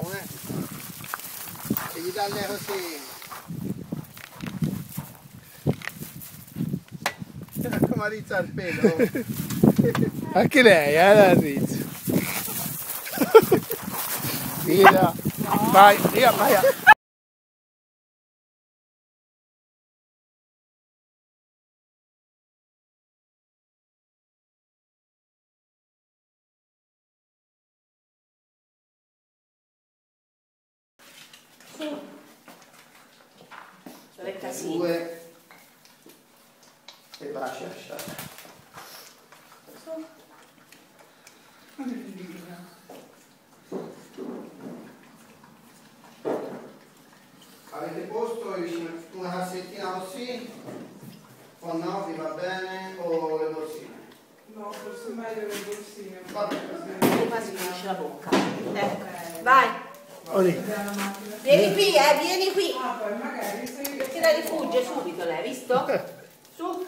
Né? Seguida leva assim. Marica ar pelo. Anche lei, eh, la Rizzo. Via, vai, via, vai. Dove casino. Due. E baci lasciare. Avete posto una cassettina così? O no, vi va bene? O le borsine? No, forse è meglio le borsine. Vabbè. Prima si finisce la bocca. Ecco. Vai. Vieni qui, eh, vieni qui. Perché la rifugge subito, l'hai visto? Eh. Su.